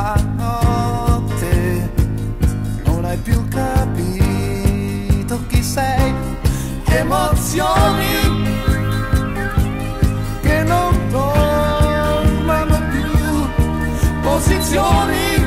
la notte. Non hai più capito chi sei. Emozioni che non tornano più. Posizioni